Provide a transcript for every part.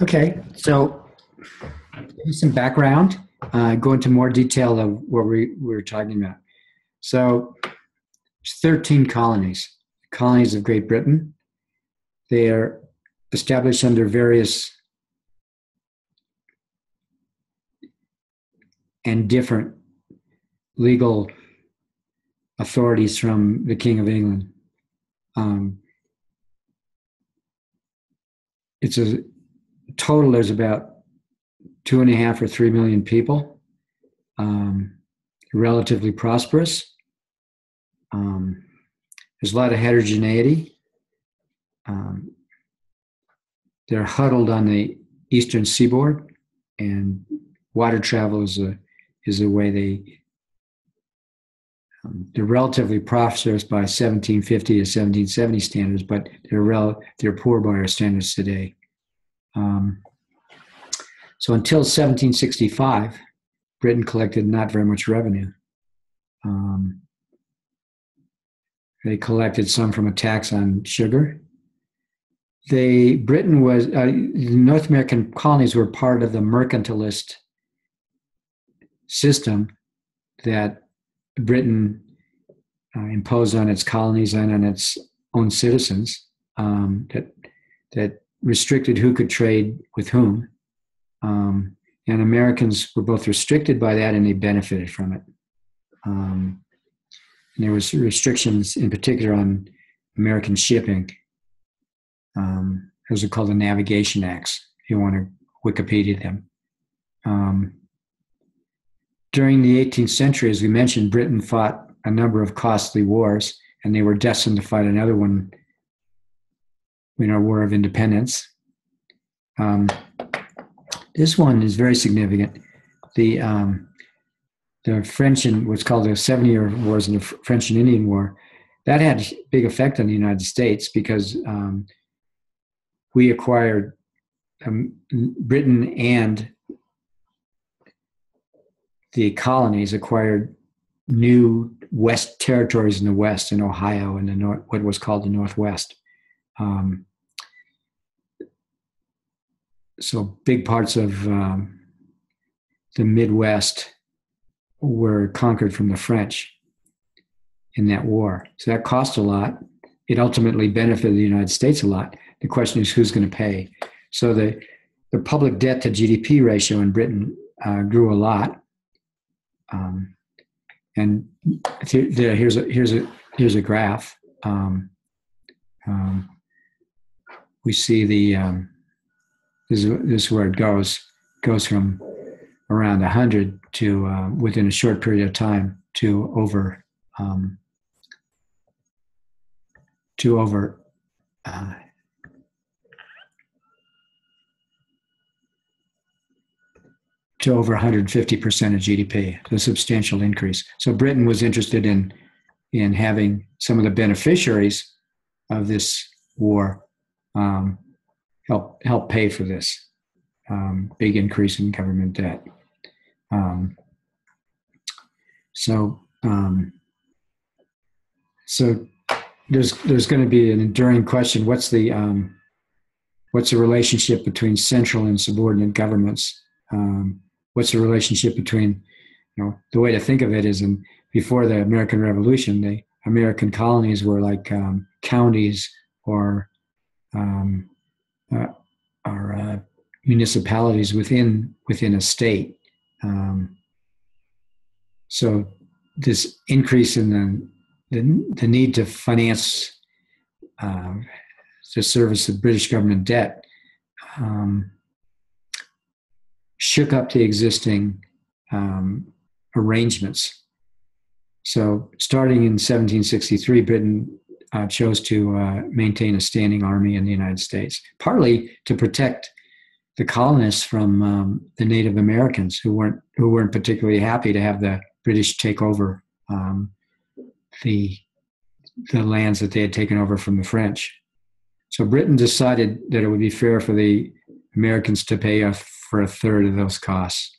Okay, so some background. Uh, go into more detail of what we, we were talking about. So, 13 colonies, colonies of Great Britain. They are established under various and different legal authorities from the King of England. Um, it's a total, there's about two and a half or three million people, um, relatively prosperous. Um, there's a lot of heterogeneity. Um, they're huddled on the eastern seaboard, and water travel is a is a way they um, they're relatively prosperous by 1750 to 1770 standards, but they're rel- they're poor by our standards today. Um, so until 1765, Britain collected not very much revenue. Um, they collected some from a tax on sugar. They Britain was uh, North American colonies were part of the mercantilist system that Britain uh, imposed on its colonies and on its own citizens um, that that restricted who could trade with whom. Um, and Americans were both restricted by that and they benefited from it. Um, and there was restrictions in particular on American shipping. Um, those are called the Navigation Acts, if you want to Wikipedia them. Um, during the 18th century, as we mentioned, Britain fought a number of costly wars, and they were destined to fight another one in our War of Independence. Um, this one is very significant. The um, the French and what's called the Seven Year Wars and the French and Indian War, that had a big effect on the United States because um, we acquired um, Britain and the colonies acquired new west territories in the west in Ohio and the north, what was called the Northwest. Um, so big parts of um, the Midwest were conquered from the French in that war. So that cost a lot. It ultimately benefited the United States a lot. The question is who's going to pay. So the the public debt to GDP ratio in Britain uh, grew a lot. Um, and th- th- here's a here's a here's a graph. Um, um, we see the um, this is, this is where it goes goes from around 100 to uh, within a short period of time to over um, to over uh, to over 150% of GDP, a substantial increase. So Britain was interested in in having some of the beneficiaries of this war um, help help pay for this um, big increase in government debt. Um, so um, so there's there's going to be an enduring question: what's the um, what's the relationship between central and subordinate governments? Um, what's the relationship between you know the way to think of it is in before the American Revolution, the American colonies were like um, counties or um, uh, are uh, municipalities within within a state. Um, so this increase in the the, the need to finance uh, the service of British government debt um, shook up the existing um, arrangements. So, starting in 1763, Britain uh, chose to uh, maintain a standing army in the United States, partly to protect the colonists from um, the Native Americans who weren't who weren't particularly happy to have the British take over um, the the lands that they had taken over from the French. So Britain decided that it would be fair for the Americans to pay a, for a third of those costs.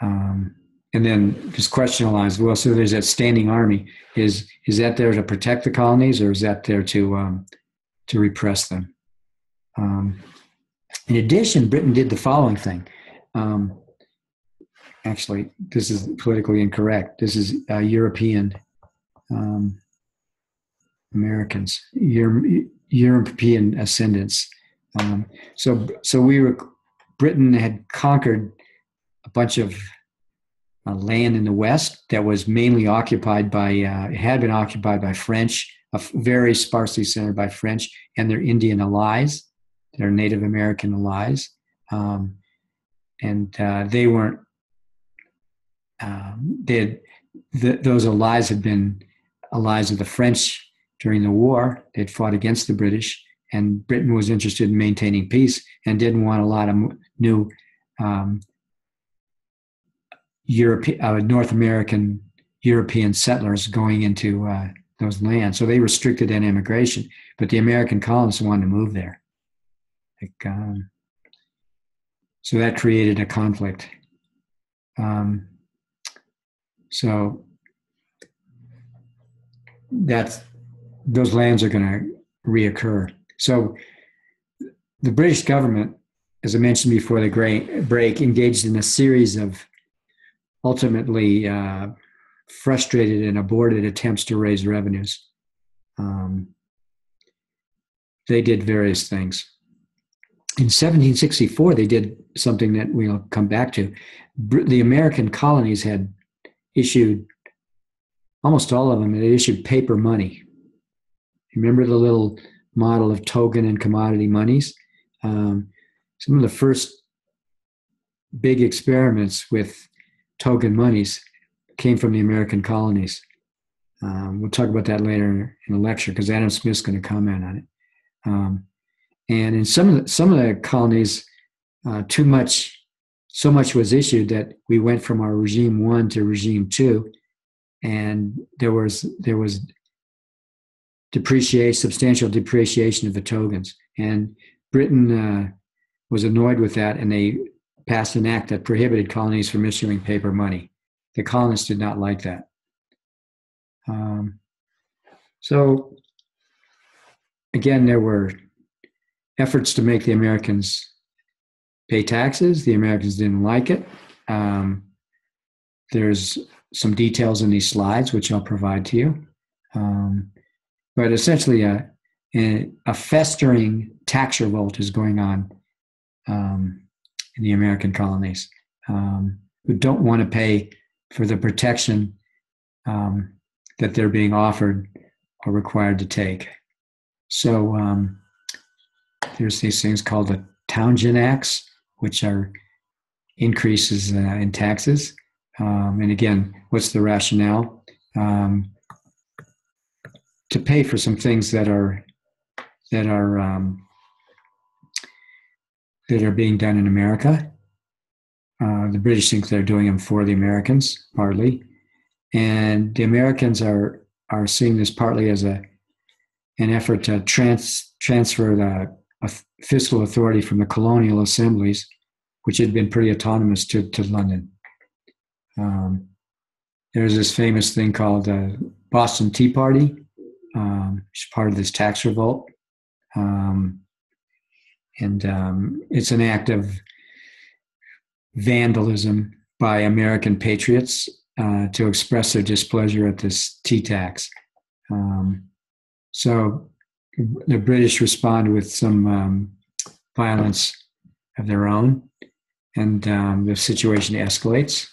Um, and then this question arises well so there's that standing army is is that there to protect the colonies or is that there to um, to repress them um, in addition, Britain did the following thing. Um, actually, this is politically incorrect. This is uh, European um, Americans, Euro- European ascendants. Um, so, so we were. Britain had conquered a bunch of uh, land in the west that was mainly occupied by, uh, had been occupied by French, very sparsely centered by French and their Indian allies, their Native American allies. Um, and uh, they weren't, um, they had, the, those allies had been allies of the French during the war. They'd fought against the British, and Britain was interested in maintaining peace and didn't want a lot of new um, European, uh, North American European settlers going into uh, those lands. So they restricted that immigration, but the American colonists wanted to move there. Like, um, so that created a conflict. Um, so that's those lands are going to reoccur. So the British government, as I mentioned before the great break, engaged in a series of ultimately uh, frustrated and aborted attempts to raise revenues. Um, they did various things. In 1764, they did something that we'll come back to. The American colonies had issued, almost all of them, they issued paper money. Remember the little model of token and commodity monies? Um, some of the first big experiments with token monies came from the American colonies. Um, we'll talk about that later in a lecture because Adam Smith's going to comment on it. Um, and in some of the, some of the colonies, uh, too much, so much was issued that we went from our regime one to regime two, and there was there was depreciation, substantial depreciation of the tokens. And Britain uh, was annoyed with that, and they passed an act that prohibited colonies from issuing paper money. The colonists did not like that. Um, so, again, there were efforts to make the Americans pay taxes. The Americans didn't like it. Um, there's some details in these slides, which I'll provide to you. Um, but essentially, a, a, festering tax revolt is going on um, in the American colonies um, who don't want to pay for the protection um, that they're being offered or required to take. So um, there's these things called the Townshend Acts, which are increases uh, in taxes. Um, and again, what's the rationale? Um, to pay for some things that are that are um, that are being done in America. Uh, the British think they're doing them for the Americans, partly, and the Americans are are seeing this partly as a an effort to trans, transfer the fiscal authority from the colonial assemblies, which had been pretty autonomous, to, to London. Um, there's this famous thing called the Boston Tea Party, um, which is part of this tax revolt. Um, and um, it's an act of vandalism by American patriots uh, to express their displeasure at this tea tax. Um, so the British respond with some um, violence of their own, and um, the situation escalates.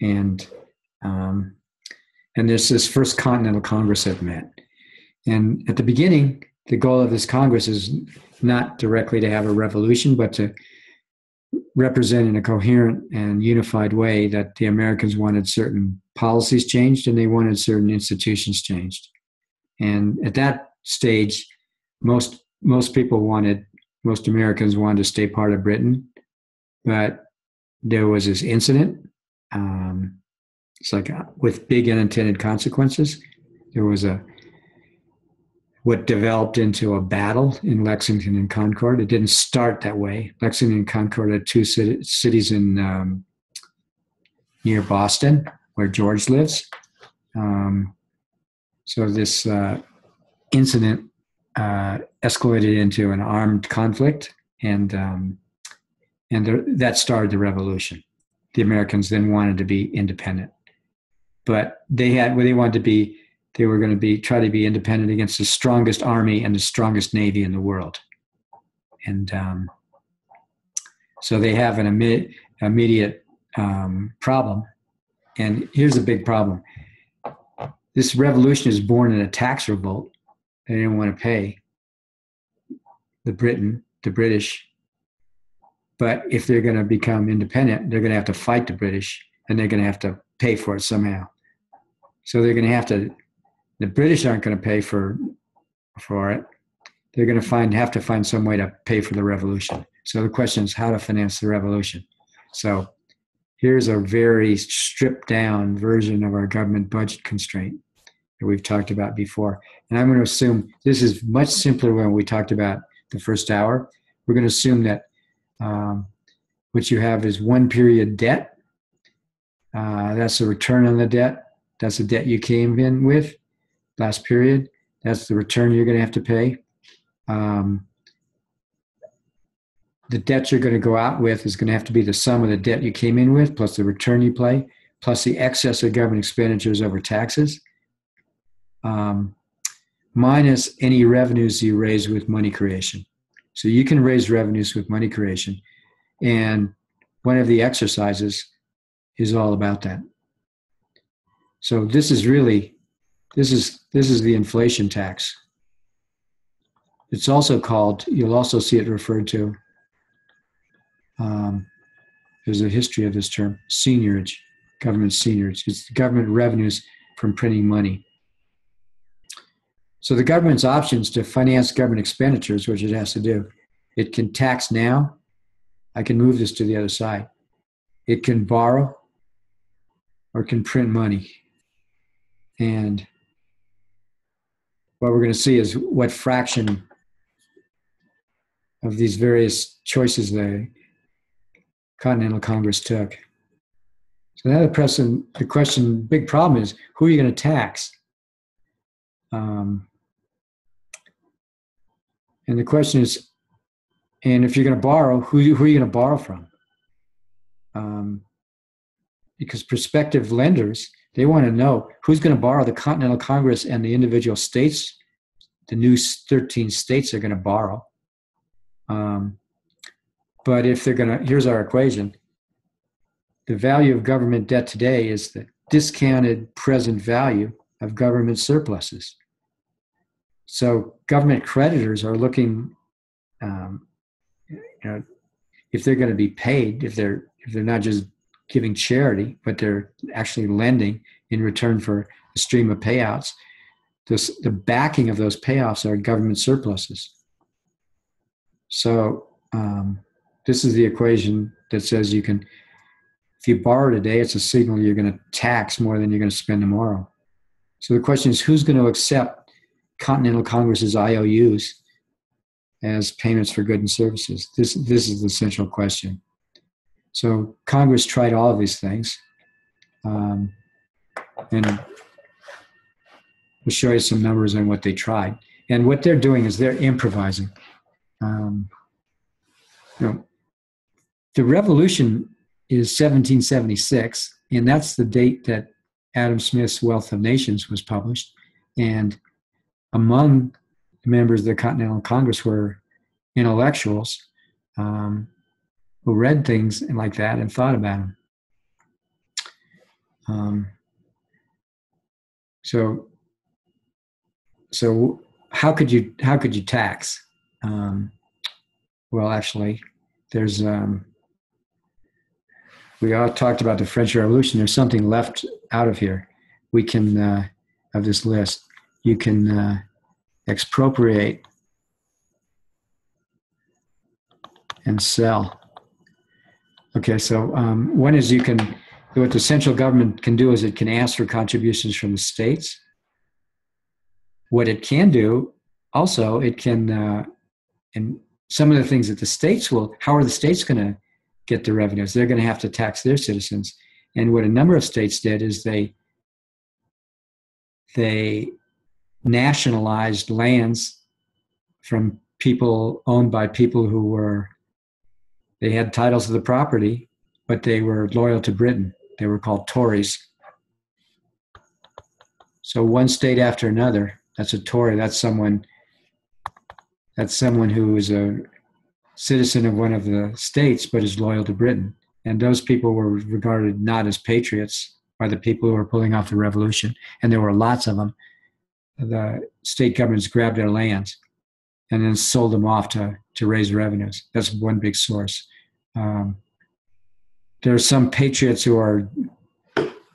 And um, and there's this first Continental Congress that met, and at the beginning, the goal of this Congress is not directly to have a revolution, but to represent in a coherent and unified way that the Americans wanted certain policies changed and they wanted certain institutions changed. And at that stage, most most people wanted most Americans wanted to stay part of Britain, but there was this incident. Um, it's like uh, with big unintended consequences. There was a what developed into a battle in Lexington and Concord. It didn't start that way. Lexington and Concord are two cities in um, near Boston, where George lives. Um, so this uh, incident uh, escalated into an armed conflict and um, and there, that started the revolution. The Americans then wanted to be independent, but they had well, they wanted to be they were going to be try to be independent against the strongest army and the strongest navy in the world, and um, so they have an immediate, immediate um, problem. And here's a big problem: this revolution is born in a tax revolt. They didn't want to pay the Britain, the British. But if they're going to become independent, they're going to have to fight the British, and they're going to have to pay for it somehow. So they're going to have to. The British aren't going to pay for for it. They're going to find have to find some way to pay for the revolution. So the question is how to finance the revolution. So here's a very stripped down version of our government budget constraint that we've talked about before. And I'm going to assume this is much simpler when we talked about the first hour. We're going to assume that um, what you have is one period debt. Uh, that's the return on the debt. That's the debt you came in with last period. That's the return you're going to have to pay. Um, the debt you're going to go out with is going to have to be the sum of the debt you came in with plus the return you pay plus the excess of government expenditures over taxes um, minus any revenues you raise with money creation. So you can raise revenues with money creation. And one of the exercises is all about that. So this is really this is this is the inflation tax. It's also called, you'll also see it referred to, um, there's a history of this term, seigniorage, government seigniorage. It's government revenues from printing money. So the government's options to finance government expenditures, which it has to do, it can tax now. I can move this to the other side. It can borrow or can print money. And what we're going to see is what fraction of these various choices the Continental Congress took. So now the question, the question, big problem is who are you going to tax? Um, and the question is, and if you're going to borrow, who, who are you going to borrow from? Um, because prospective lenders, they want to know who's going to borrow. The Continental Congress and the individual states, the new 13 states are going to borrow. Um, but if they're going to, here's our equation the value of government debt today is the discounted present value of government surpluses. So government creditors are looking, um, you know, if they're going to be paid, if they're if they're not just giving charity, but they're actually lending in return for a stream of payouts. This, the backing of those payoffs are government surpluses. So um, this is the equation that says you can, if you borrow today, it's a signal you're going to tax more than you're going to spend tomorrow. So the question is, who's going to accept Continental Congress's IOUs as payments for goods and services? This, this is the central question. So Congress tried all of these things. Um, and we'll show you some numbers on what they tried. And what they're doing is they're improvising. Um, you know, the revolution is 1776, and that's the date that Adam Smith's Wealth of Nations was published. And among members of the Continental Congress were intellectuals um, who read things and like that and thought about them. Um, so, so how could you how could you tax? Um, well, actually, there's um, we all talked about the French Revolution. There's something left out of here. We can uh, of this list you can uh, expropriate and sell. Okay, so um, one is you can, what the central government can do is it can ask for contributions from the states. What it can do also, it can, uh, and some of the things that the states will, how are the states going to get the revenues? They're going to have to tax their citizens. And what a number of states did is they, they nationalized lands from people owned by people who were they had titles to the property, but they were loyal to Britain. They were called Tories. So one state after another, that's a Tory. That's someone. That's someone who is a citizen of one of the states, but is loyal to Britain. And those people were regarded not as patriots by the people who were pulling off the revolution, and there were lots of them. The state governments grabbed their lands and then sold them off to, to raise revenues. That's one big source. Um, there are some patriots who are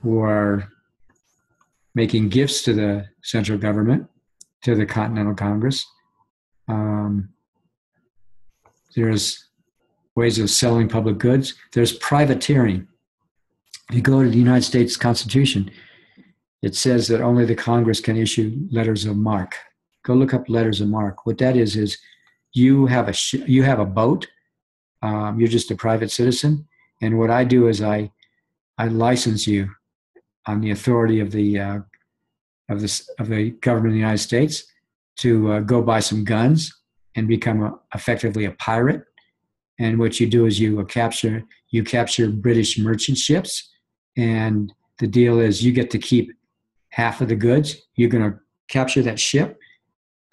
who are making gifts to the central government, to the Continental Congress. Um, there's ways of selling public goods. There's privateering. If you go to the United States Constitution, it says that only the Congress can issue letters of marque. Go look up letters of marque. What that is is you have a sh- you have a boat. Um, you're just a private citizen, and what I do is I I license you on the authority of the uh, of this of the government of the United States to uh, go buy some guns and become a, effectively a pirate. And what you do is you uh, capture you capture British merchant ships, and the deal is you get to keep half of the goods. You're going to capture that ship,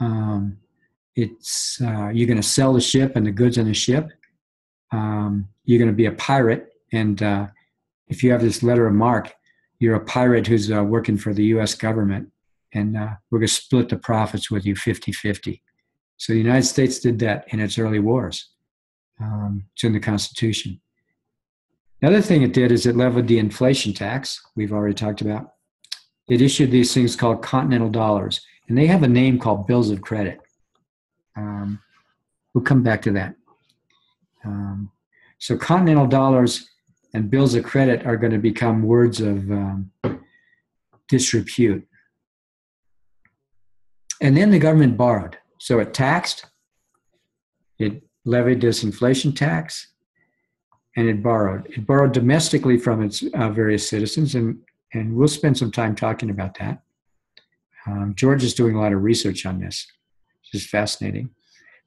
um, it's uh, you're going to sell the ship and the goods on the ship. Um, you're going to be a pirate, and uh, if you have this letter of marque, you're a pirate who's uh, working for the U.S. government, and uh, we're going to split the profits with you 50-50. So the United States did that in its early wars. Um, it's in the Constitution. The other thing it did is it leveled the inflation tax. We've already talked about. It issued these things called continental dollars and they have a name called bills of credit. Um, we'll come back to that. Um, so continental dollars and bills of credit are going to become words of um, disrepute. And then the government borrowed. So it taxed, it levied this inflation tax, and it borrowed. It borrowed domestically from its uh, various citizens, and, and we'll spend some time talking about that. Um, George is doing a lot of research on this, which is fascinating.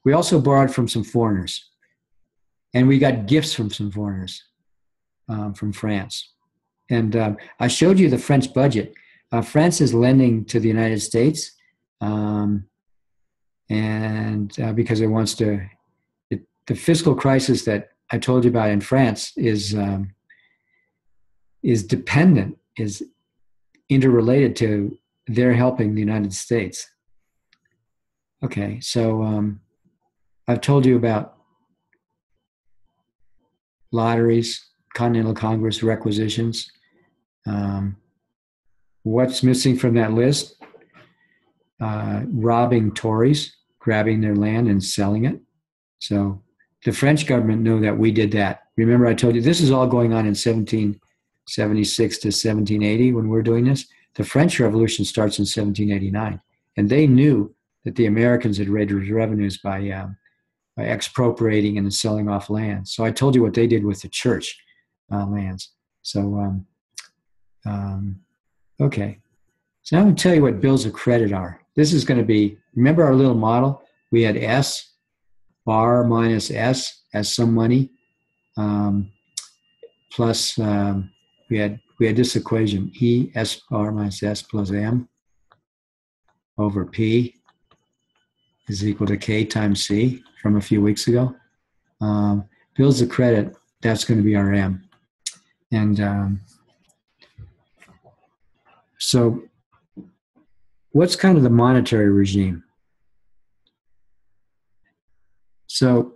We also borrowed from some foreigners, and we got gifts from some foreigners um, from France. And um, I showed you the French budget. Uh, France is lending to the United States, um, and uh, because it wants to, it, the fiscal crisis that I told you about in France is um, is dependent, is interrelated to they're helping the United States. Okay, so um, I've told you about lotteries, Continental Congress requisitions. Um, what's missing from that list? Uh, robbing Tories, grabbing their land and selling it. So the French government knew that we did that. Remember, I told you this is all going on in 1776 to 1780 when we're doing this. The French Revolution starts in 1789, and they knew that the Americans had raided revenues by, um, by expropriating and selling off land. So I told you what they did with the church uh, lands. So, um, um, okay. So now I'm going to tell you what bills of credit are. This is going to be, remember our little model? We had S, bar minus S as some money, um, plus um, we had we had this equation E S bar minus S plus M over P is equal to K times C from a few weeks ago. Um, bills of credit, that's going to be our M. And um, so, what's kind of the monetary regime? So,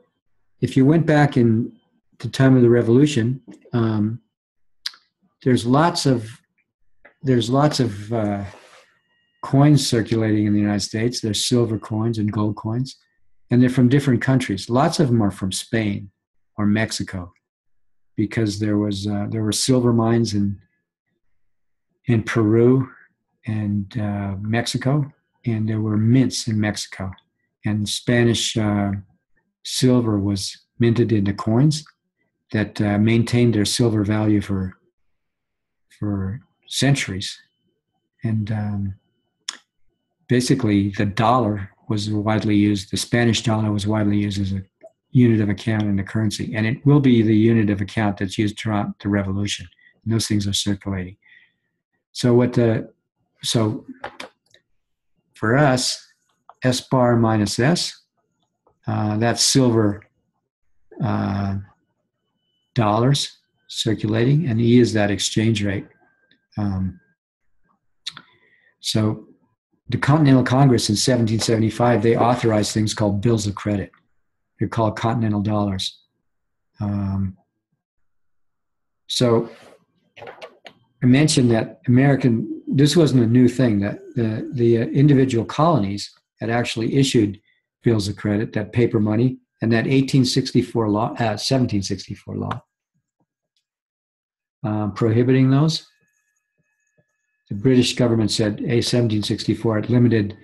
if you went back in the time of the revolution, um, there's lots of there's lots of uh, coins circulating in the United States. There's silver coins and gold coins, and they're from different countries. Lots of them are from Spain or Mexico, because there was uh, there were silver mines in in Peru and uh, Mexico, and there were mints in Mexico, and Spanish uh, silver was minted into coins that uh, maintained their silver value for for centuries. And um, basically, the dollar was widely used. The Spanish dollar was widely used as a unit of account in the currency, and it will be the unit of account that's used throughout the revolution. And those things are circulating. So what the so for us, S bar minus S, uh, that's silver uh, dollars circulating, and E is that exchange rate. Um, so the Continental Congress in 1775, they authorized things called bills of credit. They're called continental dollars. Um, so I mentioned that American, this wasn't a new thing, that the, the uh, individual colonies had actually issued bills of credit, that paper money, and that 1864 law, uh, 1764 law, um, prohibiting those. The British government said a 1764 it limited,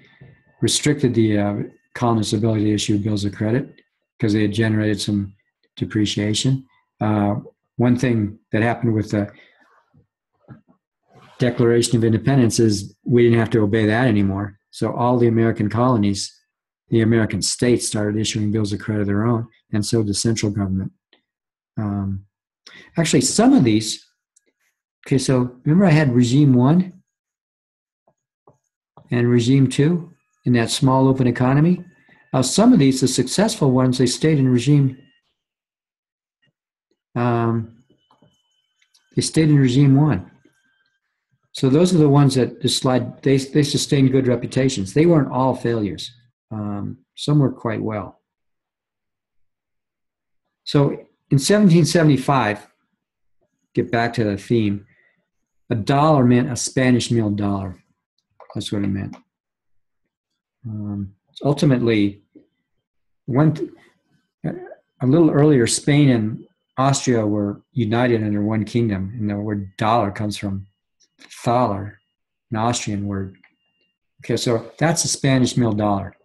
restricted the uh, colonists' ability to issue bills of credit because they had generated some depreciation. Uh, one thing that happened with the Declaration of Independence is we didn't have to obey that anymore. So all the American colonies, the American states started issuing bills of credit of their own, and so did the central government. Um, actually, some of these, okay, so remember I had regime one and regime two in that small open economy? Now, some of these, the successful ones, they stayed in regime. Um, they stayed in regime one. So those are the ones that slide they they sustained good reputations. They weren't all failures. Um, some worked quite well. So in 1775, get back to the theme, a dollar meant a Spanish milled dollar. That's what it meant. Um, ultimately, one a little earlier, Spain and Austria were united under one kingdom, and the word dollar comes from thaler, an Austrian word. Okay, so that's a Spanish milled dollar.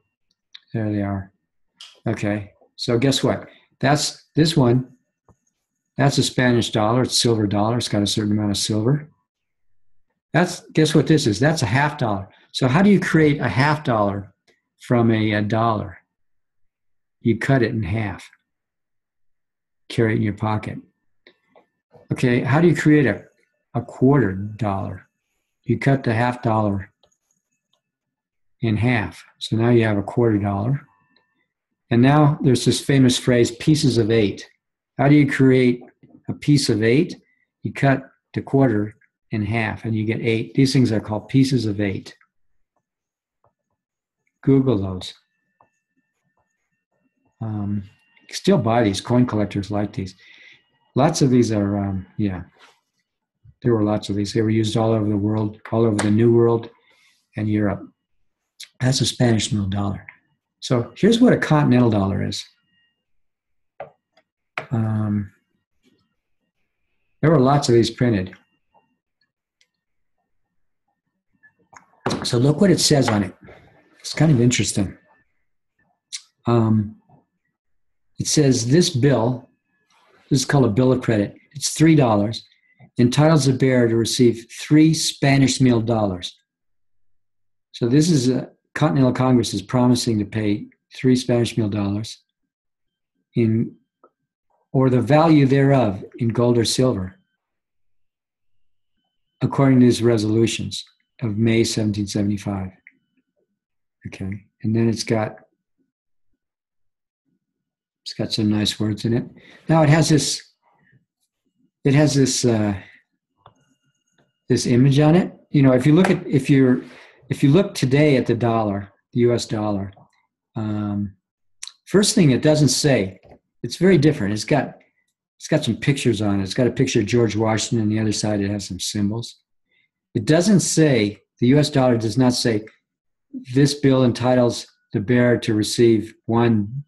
There they are. Okay, so guess what? That's this one. That's a Spanish dollar. It's silver dollar. It's got a certain amount of silver. That's guess what this is? That's a half dollar. So how do you create a half dollar from a, a dollar? You cut it in half. Carry it in your pocket. Okay, how do you create a a quarter dollar. You cut the half dollar in half. So now you have a quarter dollar. And now there's this famous phrase, pieces of eight. How do you create a piece of eight? You cut the quarter in half and you get eight. These things are called pieces of eight. Google those. Um, still buy these. Coin collectors like these. Lots of these are, um, yeah, there were lots of these. They were used all over the world, all over the New World and Europe. That's a Spanish milled dollar. So here's what a continental dollar is. Um, there were lots of these printed. So look what it says on it. It's kind of interesting. Um, it says this bill, this is called a bill of credit. It's three dollars entitles the bearer to receive three Spanish milled dollars. So this is a Continental Congress is promising to pay three Spanish milled dollars in or the value thereof in gold or silver, according to these resolutions of May 1775. Okay, and then it's got it's got some nice words in it. Now it has this it has this uh, this image on it. You know, if you look at if you're if you look today at the dollar, the U.S. dollar, um, first thing it doesn't say. It's very different. It's got it's got some pictures on it. It's got a picture of George Washington. On the other side, it has some symbols. It doesn't say the U.S. dollar does not say this bill entitles the bearer to receive one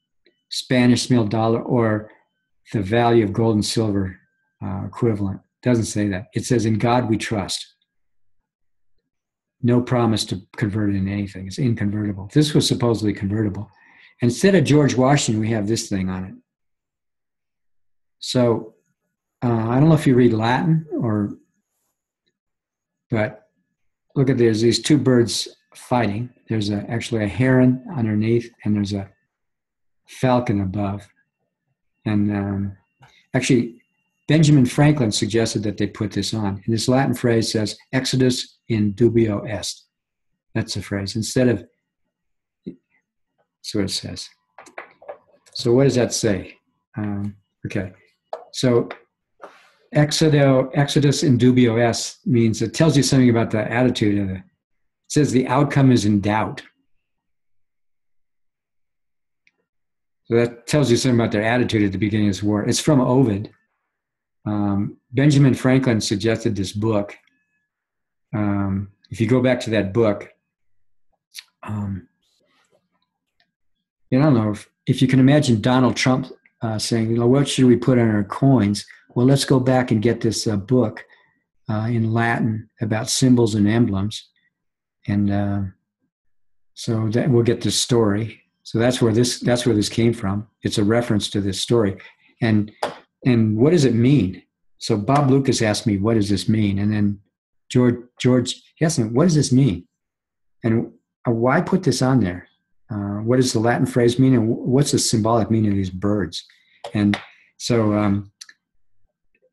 Spanish milled dollar or the value of gold and silver uh, equivalent. It doesn't say that. It says, In God we trust. No promise to convert it into anything. It's inconvertible. This was supposedly convertible. Instead of George Washington, we have this thing on it. So uh, I don't know if you read Latin or, but look at there's these two birds fighting. There's a, actually a heron underneath, and there's a falcon above. And um, actually, Benjamin Franklin suggested that they put this on. And this Latin phrase says, Exitus in dubio est. That's the phrase. Instead of, that's what it says. So, what does that say? Um, okay. So, Exodo, Exitus in dubio est means it tells you something about the attitude of the, it says the outcome is in doubt. So that tells you something about their attitude at the beginning of this war. It's from Ovid. Um, Benjamin Franklin suggested this book. Um, if you go back to that book, um, I don't know if, if you can imagine Donald Trump uh, saying, you know, what should we put on our coins? Well, let's go back and get this uh, book uh, in Latin about symbols and emblems. And uh, so that we'll get this story. So that's where this that's where this came from. It's a reference to this story, and and what does it mean? So Bob Lucas asked me, "What does this mean?" And then George George he asked me, "What does this mean?" And uh, why put this on there? Uh, what does the Latin phrase mean, and what's the symbolic meaning of these birds? And so um,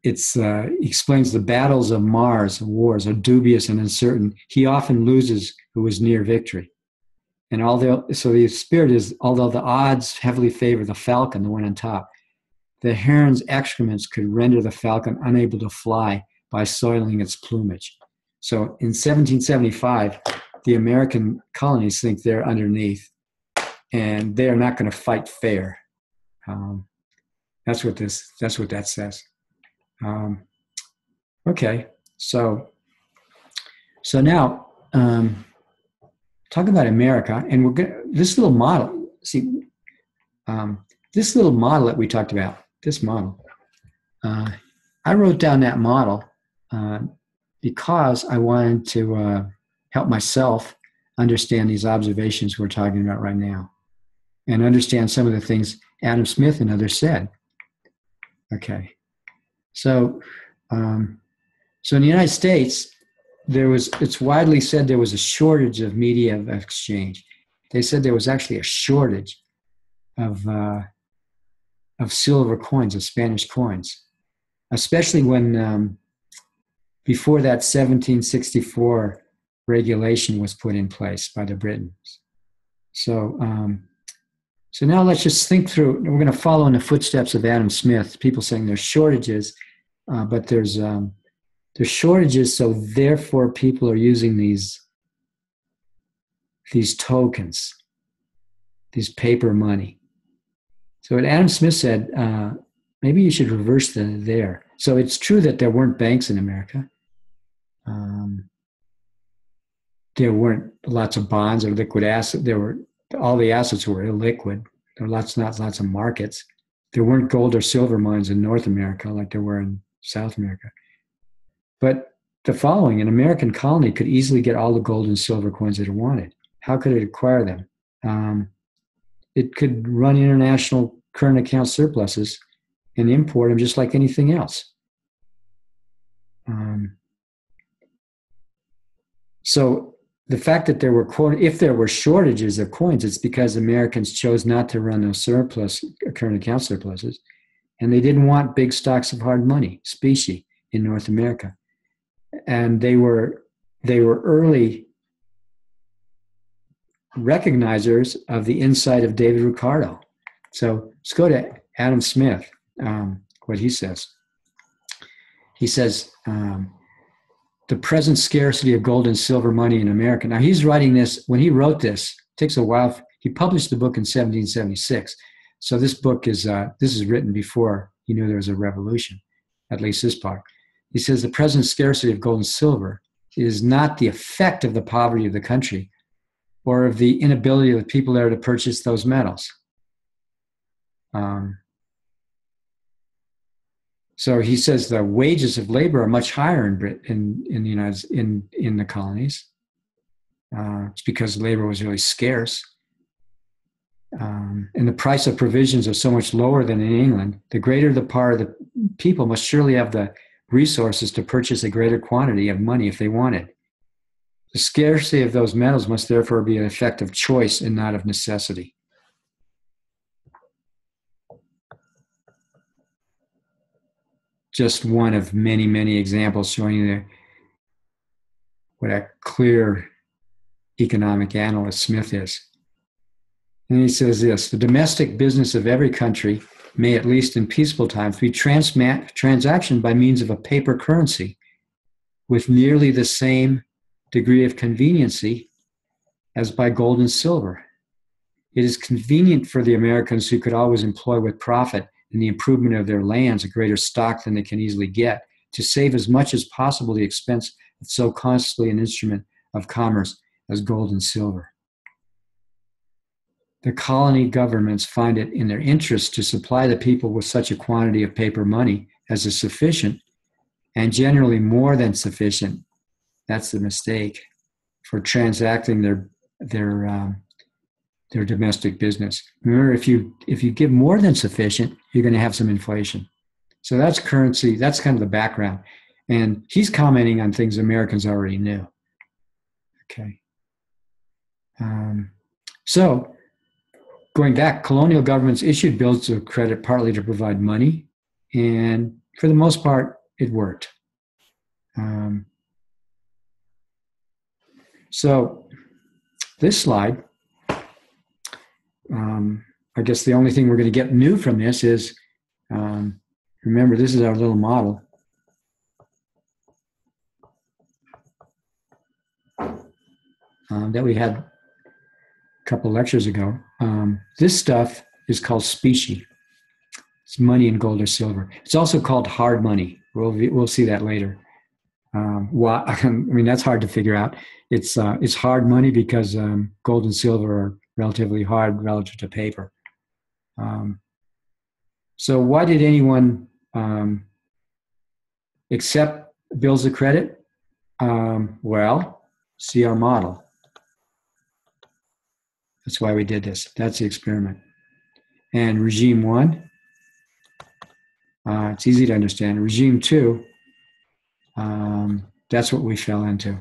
it's uh, explains the battles of Mars, wars are dubious and uncertain. He often loses who is near victory. And although, so the spirit is, although the odds heavily favor the falcon, the one on top, the heron's excrements could render the falcon unable to fly by soiling its plumage. So in 1775, the American colonies think they're underneath and they are not going to fight fair. Um, that's what this, that's what that says. Um, okay, so, so now, um, talk about America, and we're gonna this little model. See, um, this little model that we talked about, this model. Uh, I wrote down that model uh, because I wanted to uh, help myself understand these observations we're talking about right now, and understand some of the things Adam Smith and others said. Okay, so um, so in the United States, there was it's widely said there was a shortage of media of exchange they said there was actually a shortage of uh, of silver coins of spanish coins especially when um, before that 1764 regulation was put in place by the britons so um, so now let's just think through we're going to follow in the footsteps of adam smith people saying there's shortages uh, but there's um, there's shortages, so therefore people are using these these tokens, these paper money. So what Adam Smith said, uh, maybe you should reverse the there. So it's true that there weren't banks in America. Um, there weren't lots of bonds or liquid assets. There were all the assets were illiquid. There were lots, lots, lots of markets. There weren't gold or silver mines in North America like there were in South America. But the following an American colony could easily get all the gold and silver coins that it wanted. How could it acquire them? Um, it could run international current account surpluses and import them just like anything else. Um, so the fact that there were if there were shortages of coins, it's because Americans chose not to run those surplus current account surpluses, and they didn't want big stocks of hard money, specie, in North America and they were they were early recognizers of the insight of David Ricardo. So let's go to Adam Smith, um, what he says. He says, um, the present scarcity of gold and silver money in America. Now he's writing this, when he wrote this, takes a while. He published the book in 1776. So this book is, uh, this is written before he knew there was a revolution, at least this part. He says the present scarcity of gold and silver is not the effect of the poverty of the country or of the inability of the people there to purchase those metals. Um, so he says the wages of labor are much higher in Brit in, in the United in in the colonies. Uh, it's because labor was really scarce, um, and the price of provisions are so much lower than in England. The greater the part of the people must surely have the resources to purchase a greater quantity of money if they wanted. The scarcity of those metals must therefore be an effect of choice and not of necessity. Just one of many, many examples showing you what a clear economic analyst Smith is. And he says this the domestic business of every country may, at least in peaceful times, be transma- transactioned by means of a paper currency with nearly the same degree of conveniency as by gold and silver. It is convenient for the Americans who could always employ with profit in the improvement of their lands a greater stock than they can easily get to save as much as possible the expense of so costly an instrument of commerce as gold and silver. The colony governments find it in their interest to supply the people with such a quantity of paper money as is sufficient and generally more than sufficient. That's the mistake for transacting their their um, their domestic business. Remember, if you if you give more than sufficient, you're going to have some inflation. So that's currency. That's kind of the background, and he's commenting on things Americans already knew. Okay. Um, so, going back, colonial governments issued bills of credit partly to provide money, and for the most part, it worked. Um, so, this slide, um, I guess the only thing we're going to get new from this is um, remember, this is our little model. Um, that we had a couple lectures ago. Um, this stuff is called specie. It's money in gold or silver. It's also called hard money. We'll we'll see that later. Um, why? I mean, that's hard to figure out. It's uh, it's hard money because um, gold and silver are relatively hard relative to paper. Um, so, why did anyone um, accept bills of credit? Um, well, see our model. That's why we did this. That's the experiment. And regime one, uh, it's easy to understand. Regime two, um, that's what we fell into.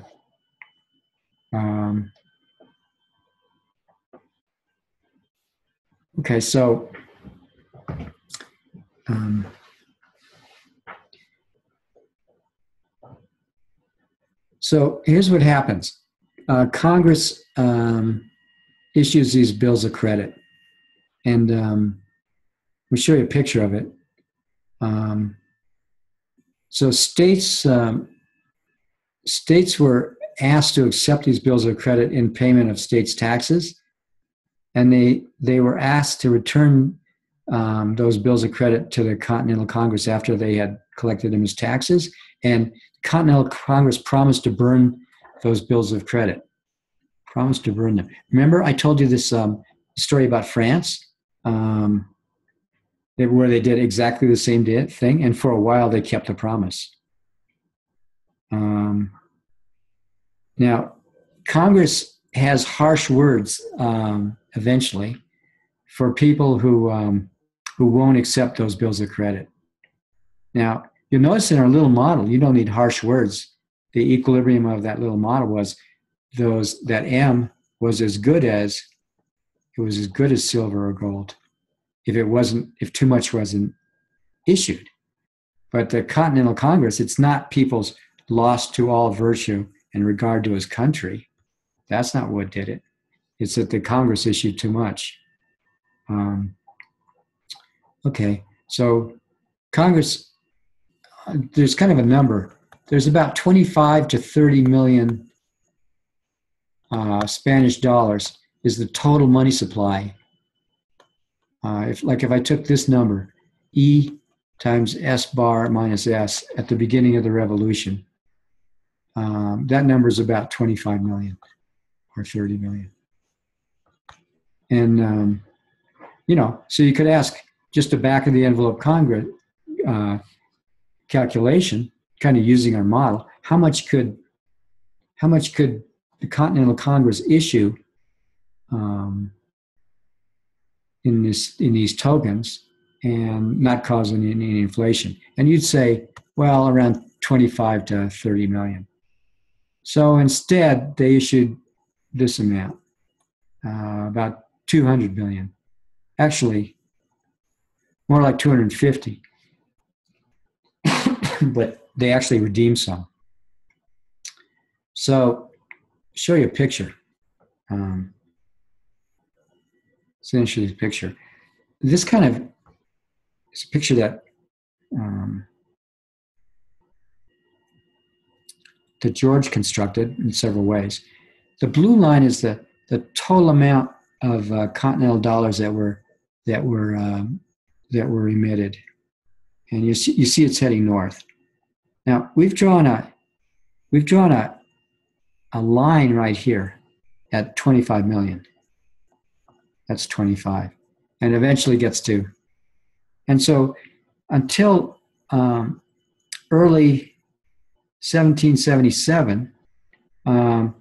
Um, okay, so um, so here's what happens. Uh, Congress um, issues these bills of credit, and um, me show you a picture of it. Um, so states um, states were asked to accept these bills of credit in payment of states' taxes, and they they were asked to return um, those bills of credit to the Continental Congress after they had collected them as taxes, and Continental Congress promised to burn those bills of credit. Promised to burn them. Remember, I told you this um, story about France. Um, where they did exactly the same thing, and for a while they kept the promise. Um, now, Congress has harsh words um, eventually for people who um, who won't accept those bills of credit. Now, you'll notice in our little model, you don't need harsh words. The equilibrium of that little model was those that M was as good as it was as good as silver or gold if it wasn't if too much wasn't issued but the continental congress it's not people's loss to all virtue in regard to his country that's not what did it. It's that the congress issued too much. Um, okay so congress there's kind of a number. There's about 25 to 30 million uh, spanish dollars is the total money supply. Uh, if like if I took this number, E times S bar minus S at the beginning of the revolution, um, that number is about 25 million or 30 million. And, um, you know, so you could ask just a back of the envelope Congress uh, calculation, kind of using our model, how much could, how much could the Continental Congress issue um, in this in these tokens and not causing any, any inflation. And you'd say, well, around 25 to 30 million. So instead, they issued this amount, uh, about 200 billion. Actually, more like 250. but they actually redeemed some. So, show you a picture. Um, it's an interesting picture. This kind of is a picture that um, that George constructed in several ways. The blue line is the, the total amount of uh, continental dollars that were that were um, that were emitted, and you see, you see it's heading north. Now we've drawn a we've drawn a a line right here at 25 million. That's 25, and eventually gets to, and so until um, early 1777, um,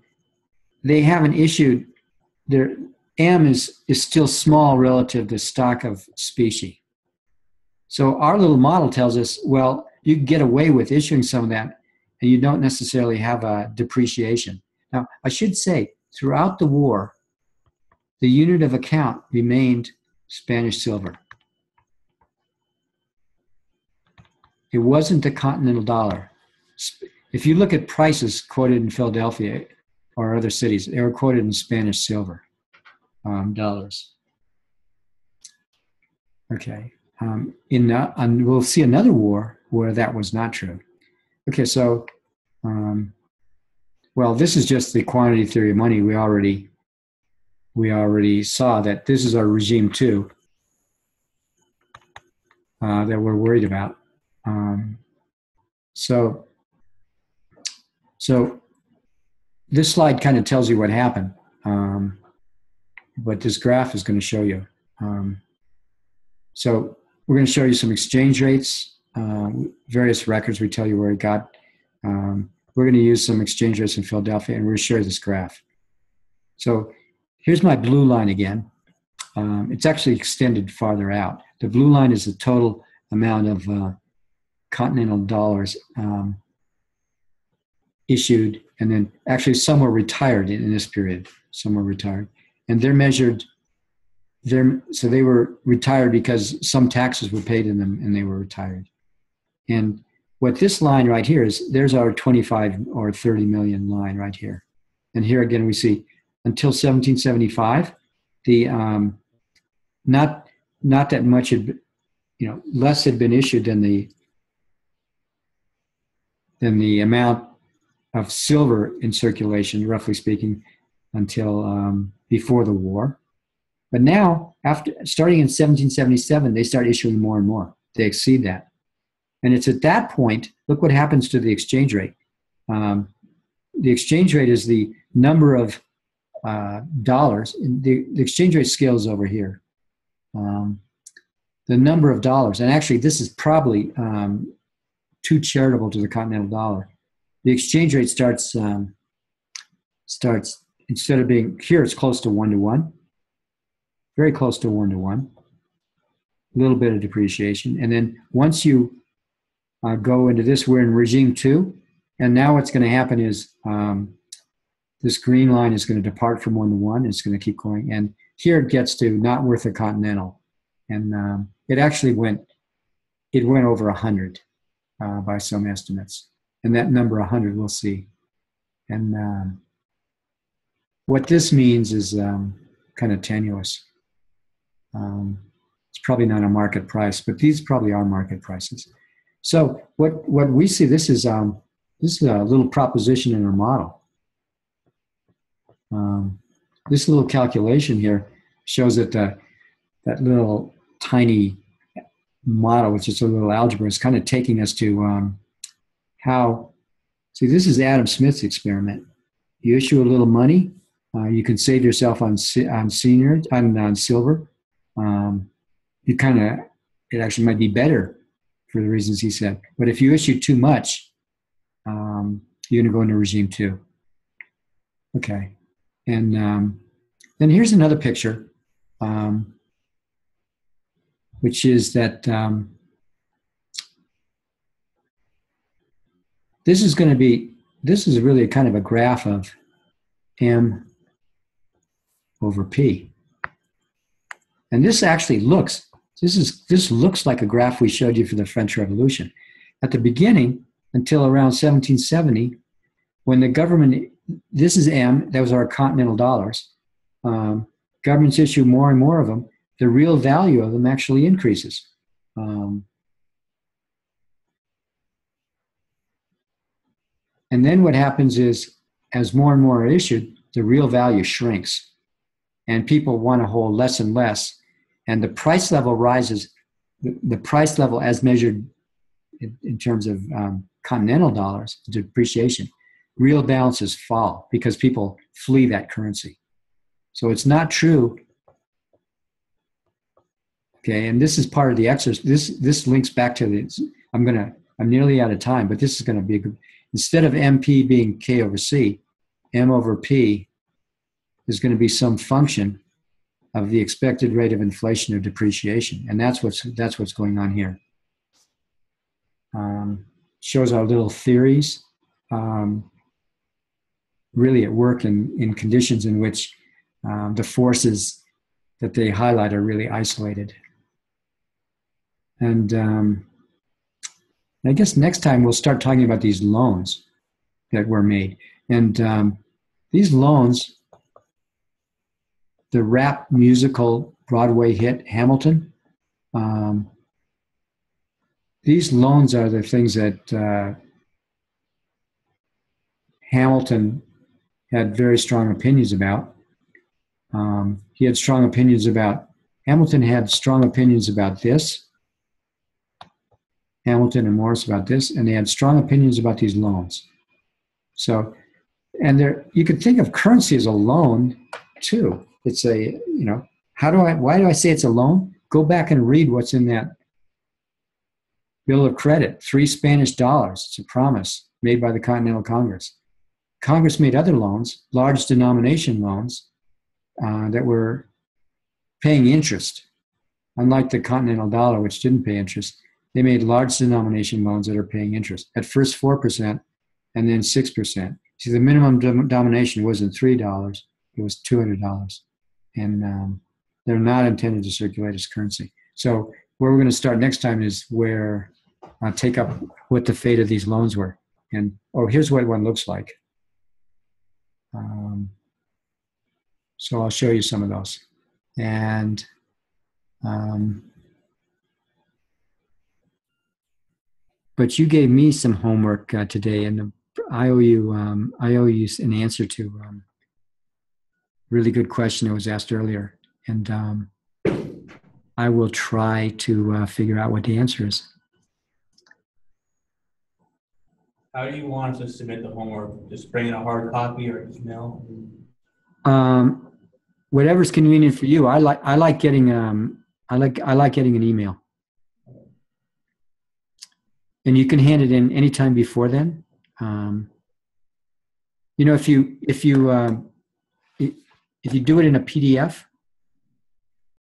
they haven't issued their M is is still small relative to stock of specie. So our little model tells us, well, you get away with issuing some of that, and you don't necessarily have a depreciation. Now, I should say, throughout the war, the unit of account remained Spanish silver. It wasn't the continental dollar. If you look at prices quoted in Philadelphia or other cities, they were quoted in Spanish silver um, dollars. Okay. Um, in uh, and we'll see another war where that was not true. Okay, so um, well, this is just the quantity theory of money. We already we already saw that this is our regime too uh, that we're worried about. Um, so so this slide kind of tells you what happened. Um, but this graph is going to show you. Um, so we're going to show you some exchange rates, uh, various records. We tell you where it got. Um, we're going to use some exchange rates in Philadelphia, and we're going to share this graph. So here's my blue line again. Um, it's actually extended farther out. The blue line is the total amount of uh, continental dollars um, issued, and then actually some were retired in, in this period. Some were retired. And they're measured they're, so they were retired because some taxes were paid in them and they were retired. And what this line right here is there's our 25 or 30 million line right here. And here again we see until 1775 the um, not not that much had you know less had been issued than the than the amount of silver in circulation roughly speaking until um, before the war. But now, after starting in 1777, they start issuing more and more. They exceed that, and it's at that point. Look what happens to the exchange rate. Um, the exchange rate is the number of uh, dollars. The, the, exchange rate scales over here. Um, the number of dollars, and actually, this is probably um, too charitable to the continental dollar. The exchange rate starts um, starts instead of being here, it's close to one to one, very close to one to one. A little bit of depreciation, and then once you uh, go into this, we're in regime two, and now what's going to happen is um, this green line is going to depart from one to one. It's going to keep going, and here it gets to not worth a continental, and um, it actually went it went over a hundred uh, by some estimates, and that number hundred we'll see, and um, what this means is um, kind of tenuous. Um, it's probably not a market price, but these probably are market prices. So what what we see this is um, this is a little proposition in our model. Um, this little calculation here shows that the, that little tiny model, which is a little algebra, is kind of taking us to um, how. See, this is Adam Smith's experiment. You issue a little money, uh, you can save yourself on on senior on, on silver. Um, you kind of it actually might be better for the reasons he said. But if you issue too much, um, you're going to go into regime two. Okay, and um, then here's another picture, um, which is that um, this is going to be this is really kind of a graph of M over P. And this actually looks, this is this looks like a graph we showed you for the French Revolution. At the beginning, until around 1770, when the government, this is M, that was our continental dollars, um, governments issue more and more of them, the real value of them actually increases. Um, and then what happens is, as more and more are issued, the real value shrinks. And people want to hold less and less. And the price level rises. The, price level, as measured in, in terms of um, continental dollars, depreciation, real balances fall because people flee that currency. So it's not true Okay, and this is part of the exercise. This this links back to the. I'm gonna. I'm nearly out of time, but this is to be a good. Instead of MP being K over C, M over P is going to be some function of the expected rate of inflation or depreciation, and that's what's that's what's going on here. Um, shows our little theories um, really at work in in conditions in which um, the forces that they highlight are really isolated. And um, I guess next time we'll start talking about these loans that were made. And um, these loans, the rap musical Broadway hit Hamilton, um, these loans are the things that uh, Hamilton had very strong opinions about. Um, he had strong opinions about, Hamilton had strong opinions about this Hamilton and Morris about this, and they had strong opinions about these loans. So, and there, you could think of currency as a loan too. It's a, you know, how do I, why do I say it's a loan? Go back and read what's in that bill of credit three Spanish dollars. It's a promise made by the Continental Congress. Congress made other loans, large denomination loans, uh, that were paying interest, unlike the Continental dollar, which didn't pay interest they made large denomination loans that are paying interest at first 4% and then 6%. See, the minimum denomination wasn't $3, it was $200. And um, they're not intended to circulate as currency. So, where we're going to start next time is where I'll take up what the fate of these loans were. And, oh, here's what one looks like. Um, so, I'll show you some of those. And um, but you gave me some homework uh, today, and I owe you um, I owe you an answer to um, really good question that was asked earlier, and um, I will try to uh, figure out what the answer is. How do you want to submit the homework? Just bring in a hard copy or email? Um, whatever's convenient for you. I like I like getting um, I like I like getting an email and you can hand it in anytime before then. Um, you know, if you if you um, if you do it in a PDF,